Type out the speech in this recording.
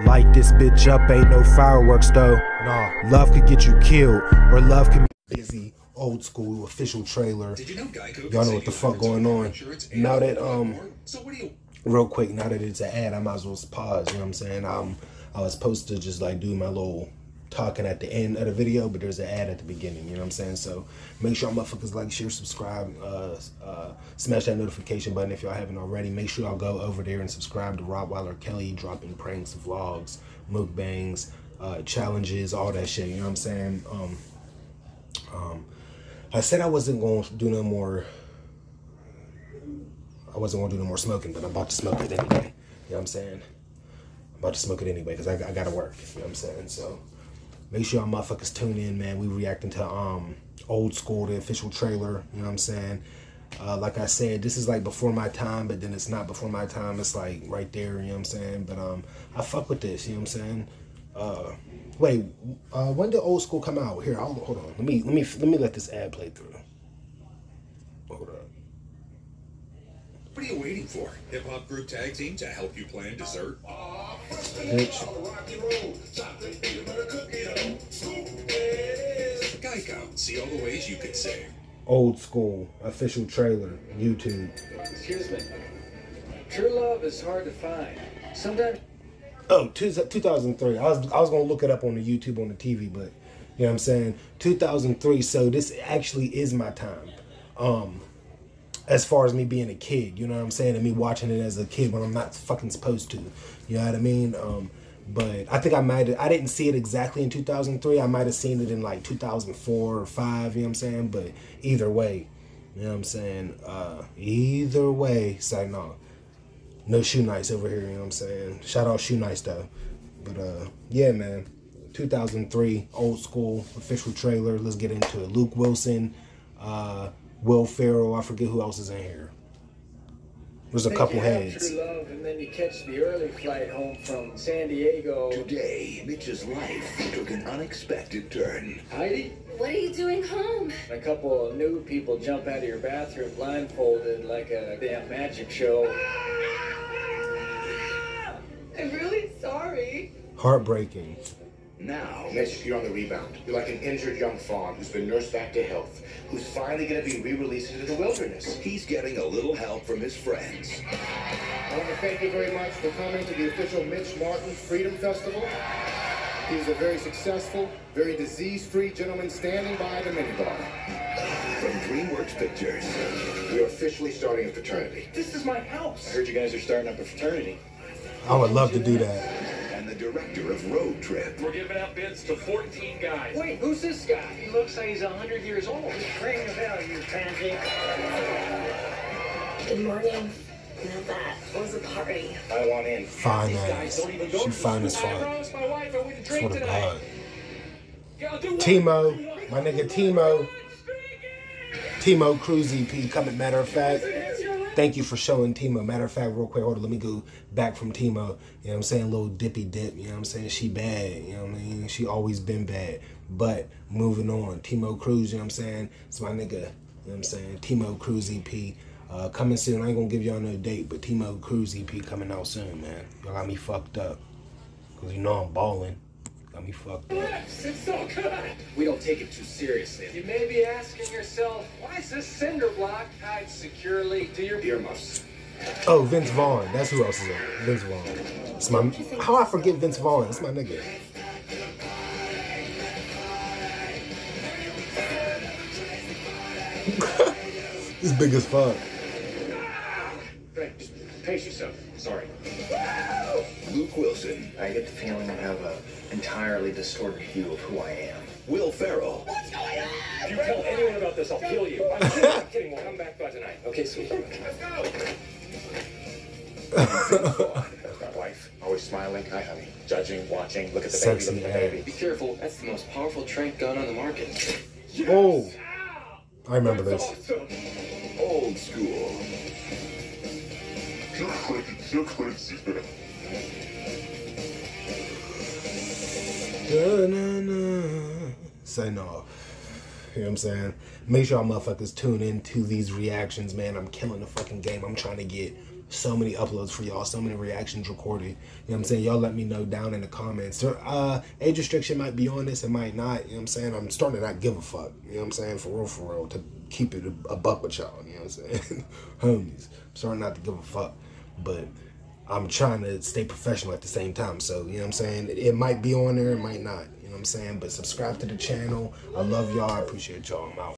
Light this bitch up, ain't no fireworks though. Nah, love could get you killed, or love can busy old school official trailer. Did you know Geico Y'all know what the fuck going on. Now that um So what do you real quick, now that it's an ad, I might as well pause, you know what I'm saying? Um I was supposed to just like do my little talking at the end of the video, but there's an ad at the beginning, you know what I'm saying? So make sure motherfuckers like, share, subscribe, uh, uh, smash that notification button if y'all haven't already. Make sure y'all go over there and subscribe to Rottweiler Kelly, dropping pranks, vlogs, mukbangs, uh, challenges, all that shit, you know what I'm saying? Um, um, I said I wasn't going to do no more, I wasn't going to do no more smoking, but I'm about to smoke it anyway, you know what I'm saying? I'm about to smoke it anyway because I, I got to work, you know what I'm saying? So, Make sure y'all motherfuckers tune in, man. We reacting to um old school, the official trailer. You know what I'm saying? Uh, like I said, this is like before my time, but then it's not before my time. It's like right there. You know what I'm saying? But um, I fuck with this. You know what I'm saying? Uh, wait, uh, when did old school come out? Here, I'll, hold on. Let me let me let me let this ad play through. Hold up. what are you waiting for? Hip hop group tag team to help you plan dessert? Bitch. Geico. See all the ways you could save. Old school official trailer. YouTube. Excuse me. True love is hard to find. Sometimes Oh, two, 2003. I was I was gonna look it up on the YouTube on the TV, but you know what I'm saying. 2003. So this actually is my time. Um, as far as me being a kid, you know what I'm saying, and me watching it as a kid when I'm not fucking supposed to. You know what I mean? Um, but I think I might I didn't see it exactly in 2003. I might have seen it in like 2004 or five. You know what I'm saying? But either way, you know what I'm saying. Uh, either way, say no no shoe nights over here, you know what I'm saying? Shout out shoe nights though. But uh yeah man. 2003 old school official trailer. Let's get into it. Luke Wilson, uh Will Ferrell, I forget who else is in here. There's a think couple you have heads. True love, and then you catch the early flight home from San Diego. Today, Mitch's life took an unexpected turn. Heidi, What are you doing home? a couple of new people jump out of your bathroom blindfolded like a damn magic show. Ah! I'm really sorry. Heartbreaking. Now, Mitch, you're on the rebound. You're like an injured young fawn who's been nursed back to health, who's finally going to be re-released into the wilderness. He's getting a little help from his friends. I want to thank you very much for coming to the official Mitch Martin Freedom Festival. He's a very successful, very disease-free gentleman standing by the minibar. From DreamWorks Pictures, we're officially starting a fraternity. This is my house. I heard you guys are starting up a fraternity. I would love to do that. And the director of Road Trip. We're giving out bids to 14 guys. Wait, who's this guy? He looks like he's 100 years old. Ring the bell, you pansy. Good morning. Now that was a party. I want in. Fine These uh, ass. don't even go She fine as school. I fuck. promised my wife I wouldn't drink Swear to tonight. God. Y'all do what? Timo, my nigga Timo. Timo Cruz EP coming. Matter of fact, thank you for showing Timo. Matter of fact, real quick, hold on, let me go back from Timo. You know what I'm saying? Little dippy dip, you know what I'm saying? She bad, you know what I mean? She always been bad. But moving on, Timo Cruz, you know what I'm saying? It's my nigga, you know what I'm saying? Timo Cruz EP. Uh, coming soon. I ain't gonna give y'all no date, but Timo Cruz EP coming out soon, man. Y'all got me fucked up. Cause you know I'm balling. Got me fucked up. Lips, It's so good. We don't take it too seriously. You may be asking yourself, why is this cinder block tied securely to your Earmuffs. Oh, Vince Vaughn. That's who else is in it. Vince Vaughn. It's my how I forget Vince Vaughn. It's my nigga. He's big as fuck. Frank, just pace yourself. Sorry. Luke Wilson. I get the feeling I have an entirely distorted view of who I am. Will Ferrell. What's going on? If you tell anyone about this, I'll kill you. I'm kidding. I'm kidding. We'll come back by tonight. Okay, sweet. Let's go. That's my wife. Always smiling. Hi, honey. Judging, watching. Look at the Sexy baby. Look at the baby. Be careful, that's the most powerful trank gun on the market. Oh, I remember this. Awesome. Old school. Say no. You know what I'm saying? Make sure y'all motherfuckers tune in to these reactions, man. I'm killing the fucking game. I'm trying to get so many uploads for y'all, so many reactions recorded. You know what I'm saying? Y'all let me know down in the comments. Uh, age restriction might be on this, it might not. You know what I'm saying? I'm starting to not give a fuck. You know what I'm saying? For real, for real, to keep it a, a buck with y'all. You know what I'm saying? Homies. I'm starting not to give a fuck. But I'm trying to stay professional at the same time. So, you know what I'm saying? It, might be on there, it might not. You know what I'm saying? But subscribe to the channel. I love y'all. I appreciate y'all. I'm out.